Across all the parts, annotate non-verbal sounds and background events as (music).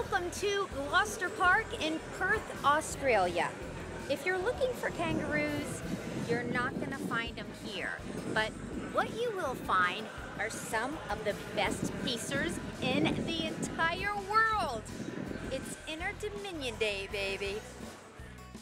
Welcome to Gloucester Park in Perth, Australia. If you're looking for kangaroos, you're not going to find them here. But what you will find are some of the best pacers in the entire world. It's Inter Dominion Day, baby.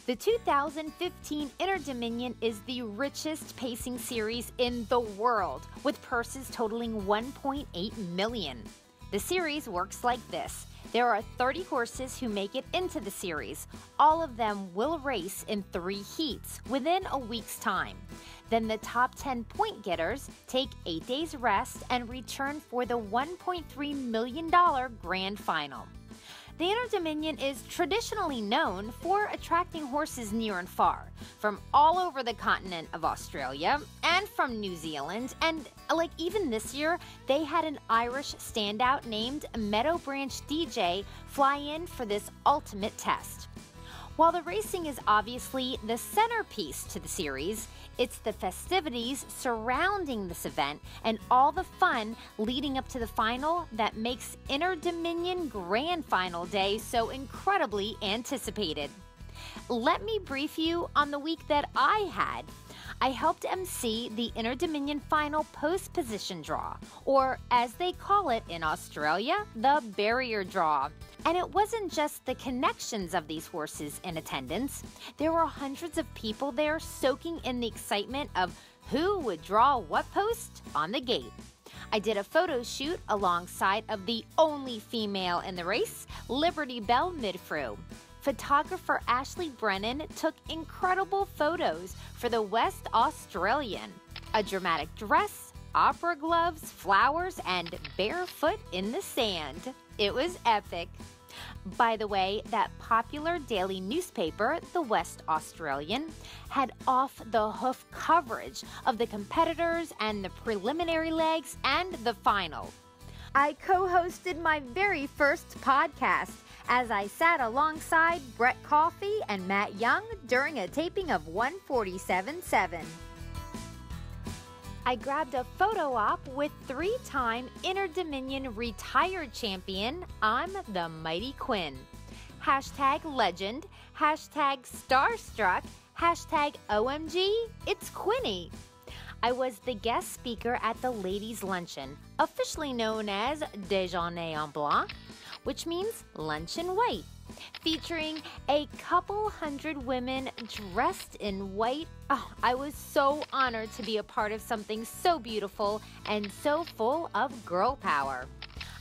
The 2015 Inter Dominion is the richest pacing series in the world, with purses totaling 1.8 million. The series works like this. There are 30 horses who make it into the series. All of them will race in three heats within a week's time. Then the top 10 point getters take eight days rest and return for the $1.3 million grand final. The Inter Dominion is traditionally known for attracting horses near and far, from all over the continent of Australia and from New Zealand. And like even this year, they had an Irish standout named Meadow Branch DJ fly in for this ultimate test. While the racing is obviously the centerpiece to the series, it's the festivities surrounding this event and all the fun leading up to the final that makes Inter Dominion Grand Final Day so incredibly anticipated. Let me brief you on the week that I had. I helped MC the Inter Dominion Final Post Position Draw, or as they call it in Australia, the Barrier Draw. And it wasn't just the connections of these horses in attendance, there were hundreds of people there soaking in the excitement of who would draw what post on the gate. I did a photo shoot alongside of the only female in the race, Liberty Belle Midfrew. Photographer Ashley Brennan took incredible photos for the West Australian. A dramatic dress, opera gloves, flowers, and barefoot in the sand. It was epic. By the way, that popular daily newspaper, The West Australian, had off the hoof coverage of the competitors and the preliminary legs and the final. I co hosted my very first podcast as I sat alongside Brett Coffey and Matt Young during a taping of 147.7. I grabbed a photo op with three time Inter Dominion retired champion, I'm the Mighty Quinn. Hashtag legend, hashtag starstruck, hashtag OMG, it's Quinny. I was the guest speaker at the ladies' luncheon, officially known as Déjeuner en Blanc, which means lunch in white featuring a couple hundred women dressed in white. Oh, I was so honored to be a part of something so beautiful and so full of girl power.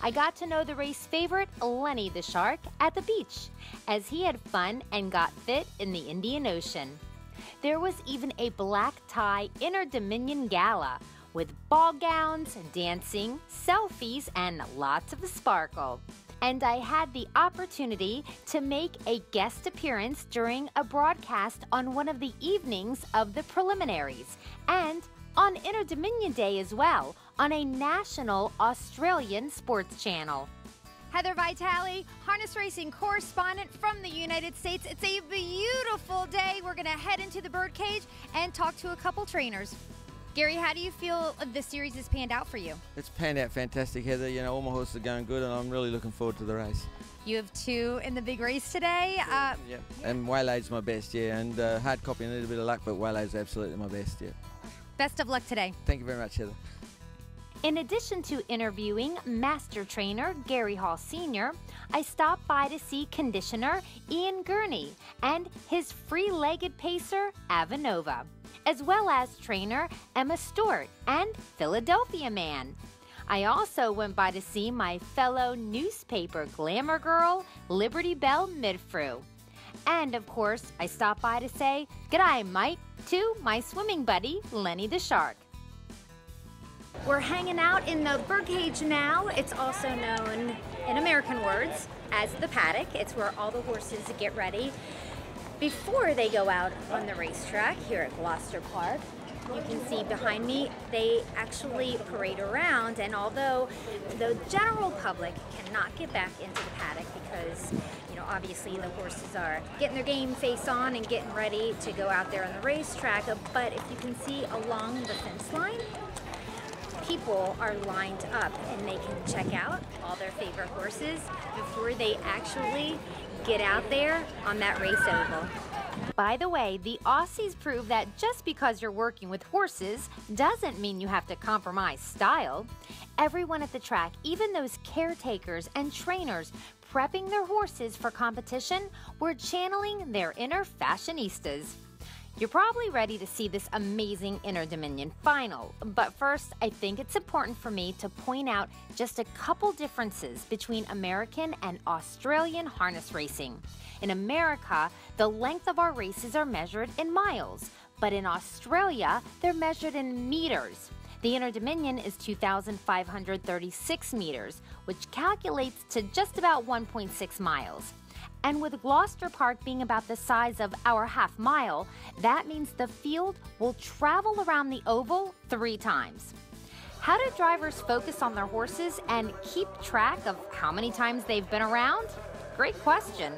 I got to know the race favorite, Lenny the Shark, at the beach, as he had fun and got fit in the Indian Ocean. There was even a black tie Inter Dominion gala with ball gowns, dancing, selfies, and lots of sparkle and I had the opportunity to make a guest appearance during a broadcast on one of the evenings of the preliminaries and on Inter Dominion Day as well on a national Australian sports channel. Heather Vitale, harness racing correspondent from the United States. It's a beautiful day. We're going to head into the birdcage and talk to a couple trainers. Gary, how do you feel this series has panned out for you? It's panned out fantastic, Heather. You know, all my horses are going good, and I'm really looking forward to the race. You have two in the big race today. Uh, yeah, and Waylaid's my best, yeah, and uh, hard copy and a little bit of luck, but Waylaid's absolutely my best, yeah. Best of luck today. Thank you very much, Heather. In addition to interviewing master trainer Gary Hall Sr., I stopped by to see conditioner Ian Gurney and his free legged pacer Avanova as well as trainer Emma Stewart and Philadelphia Man. I also went by to see my fellow newspaper glamour girl, Liberty Belle Midfrew. And of course, I stopped by to say g'day, Mike, to my swimming buddy, Lenny the Shark. We're hanging out in the birdcage now. It's also known in American words as the paddock. It's where all the horses get ready before they go out on the racetrack here at Gloucester Park. You can see behind me, they actually parade around, and although the general public cannot get back into the paddock because, you know, obviously the horses are getting their game face on and getting ready to go out there on the racetrack, but if you can see along the fence line, people are lined up and they can check out all their favorite horses before they actually get out there on that race oval. By the way, the Aussies prove that just because you're working with horses doesn't mean you have to compromise style. Everyone at the track, even those caretakers and trainers prepping their horses for competition, were channeling their inner fashionistas. You're probably ready to see this amazing Inter Dominion final, but first, I think it's important for me to point out just a couple differences between American and Australian harness racing. In America, the length of our races are measured in miles, but in Australia, they're measured in meters. The Inter Dominion is 2,536 meters, which calculates to just about 1.6 miles. And with Gloucester Park being about the size of our half mile, that means the field will travel around the oval three times. How do drivers focus on their horses and keep track of how many times they've been around? Great question.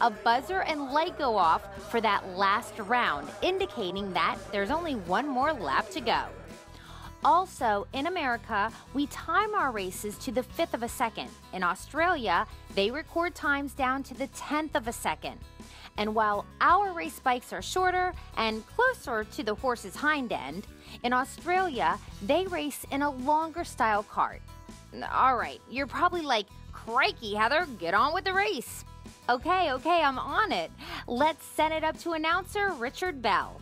A buzzer and light go off for that last round, indicating that there's only one more lap to go. Also, in America, we time our races to the fifth of a second. In Australia, they record times down to the tenth of a second. And while our race bikes are shorter and closer to the horse's hind end, in Australia, they race in a longer style cart. All right, you're probably like, crikey, Heather, get on with the race. Okay, okay, I'm on it. Let's send it up to announcer Richard Bell.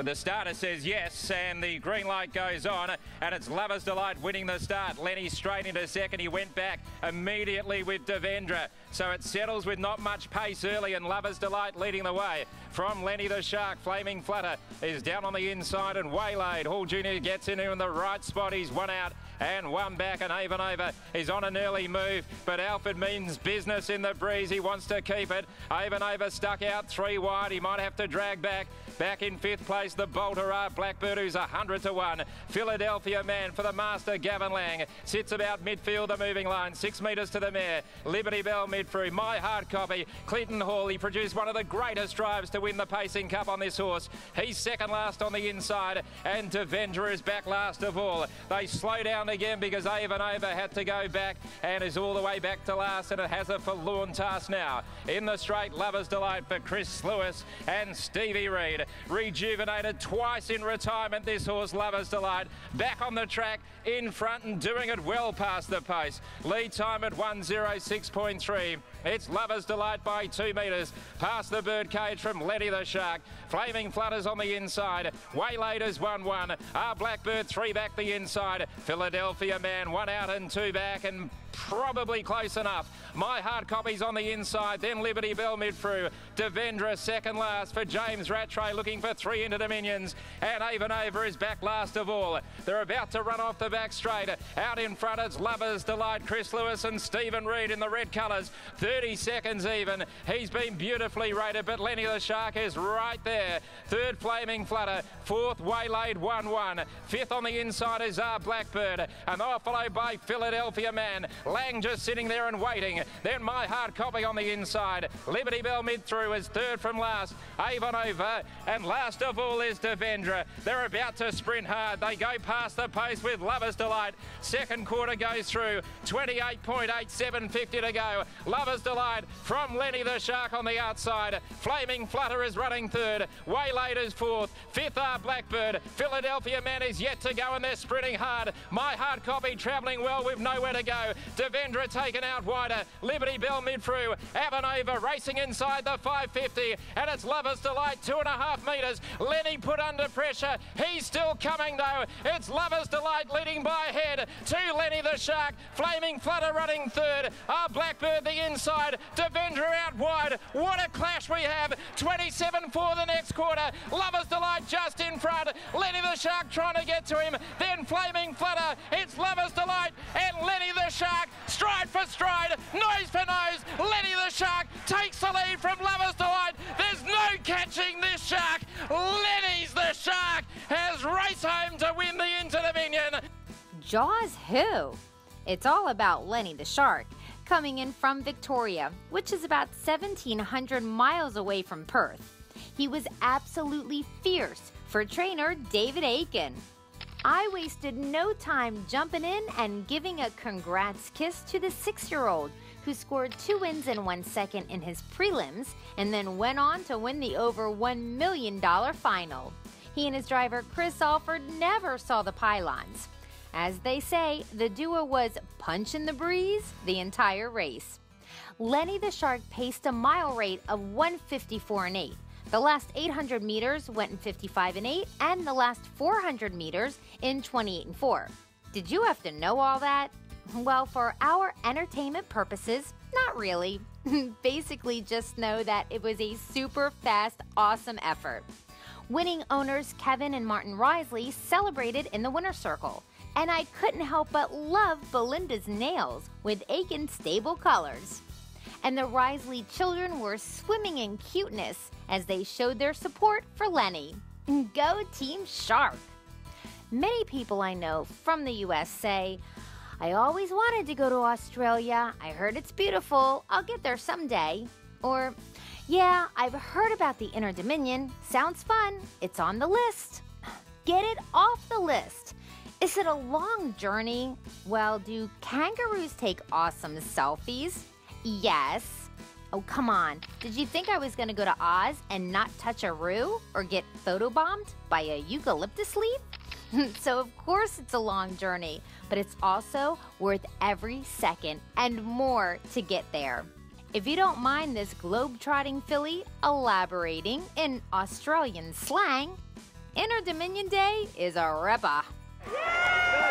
But the starter says yes, and the green light goes on, and it's Lover's Delight winning the start. Lenny straight into second. He went back immediately with Devendra. So it settles with not much pace early, and Lover's Delight leading the way. From Lenny the Shark, Flaming Flutter is down on the inside and waylaid. Hall Jr. gets in here in the right spot. He's one out and one back, and Avanova is on an early move, but Alford means business in the breeze. He wants to keep it. Avanova stuck out three wide. He might have to drag back. Back in fifth place, the Bolter are Blackbird, who's 100 to 1. Philadelphia man for the master, Gavin Lang. Sits about midfield, the moving line. Six metres to the mare. Liberty Belle Midfrew. My hard copy. Clinton Hall, he produced one of the greatest drives to win the Pacing Cup on this horse. He's second last on the inside, and Devendra is back last of all. They slow down again because Avanova had to go back and is all the way back to last, and it has a forlorn task now. In the straight, Lover's Delight for Chris Lewis and Stevie Reid rejuvenated twice in retirement. This horse, Lover's Delight, back on the track in front and doing it well past the pace. Lead time at 106.3. It's Lover's Delight by two metres. Past the birdcage from Lenny the Shark. Flaming Flutters on the inside. Waylaid is 1 1. Our Blackbird three back the inside. Philadelphia Man one out and two back. And probably close enough. My hard copies on the inside, then Liberty Belle Midfrew. Devendra second last for James Rattray looking for three Inter Dominions. And Avanova is back last of all. They're about to run off the back straight. Out in front it's Lovers Delight, Chris Lewis and Stephen Reid in the red colours. 30 seconds even. He's been beautifully rated, but Lenny the Shark is right there. Third Flaming Flutter. Fourth Waylaid 1-1. Fifth on the inside is our Blackbird. And they're followed by Philadelphia Man. Lang just sitting there and waiting. Then my hard copy on the inside. Liberty Belle Midfrew is third from last. Avanova. And last of all is Devendra. They're about to sprint hard. They go past the pace with Lover's Delight. Second quarter goes through. 28.8750 to go. Lover's Delight from Lenny the Shark on the outside. Flaming Flutter is running third. Waylaid is fourth. Fifth are Blackbird. Philadelphia Man is yet to go and they're sprinting hard. My hard copy travelling well with nowhere to go. Devendra taken out wider. Liberty Belle Midfrew. Avanova racing inside the 550. And it's Lover's Delight, two and a half metres. Lenny put under pressure. He's still coming though. It's Lover's Delight leading by head. To Lenny the Shark. Flaming Flutter running third. Our Blackbird the inside. Devendra out wide. What a clash we have. 27 for the next quarter. Lover's Delight just in front. Lenny the Shark trying to get to him. Then Flaming Flutter. It's Lover's Delight and Lenny the Shark stride for stride, nose for nose. Lenny the Shark takes the lead from Lover's Delight. There's no catching this shark. Lenny's the Shark has raced home to win the Inter Dominion. Jaws who? It's all about Lenny the Shark, coming in from Victoria, which is about 1,700 miles away from Perth. He was absolutely fierce for trainer David Aiken. I wasted no time jumping in and giving a congrats kiss to the six year old who scored two wins in one second in his prelims and then went on to win the over $1 million final. He and his driver Chris Alford never saw the pylons. As they say, the duo was punching the breeze the entire race. Lenny the Shark paced a mile rate of 154 and 8. The last 800 meters went in 55 and 8, and the last 400 meters in 28 and 4. Did you have to know all that? Well, for our entertainment purposes, not really. (laughs) Basically, just know that it was a super fast, awesome effort. Winning owners Kevin and Martin Risley celebrated in the winner's circle, and I couldn't help but love Belinda's nails with Aiken stable colors. And the Risley children were swimming in cuteness as they showed their support for Lenny. Go Team Shark! Many people I know from the US say, I always wanted to go to Australia. I heard it's beautiful. I'll get there someday. Or, yeah, I've heard about the Inter Dominion. Sounds fun. It's on the list. Get it off the list. Is it a long journey? Well, do kangaroos take awesome selfies? Yes. Oh, come on. Did you think I was going to go to Oz and not touch a roo or get photobombed by a eucalyptus leaf? (laughs) so, of course, it's a long journey, but it's also worth every second and more to get there. If you don't mind this globe-trotting filly elaborating in Australian slang, Inter Dominion Day is a ripper. Yeah!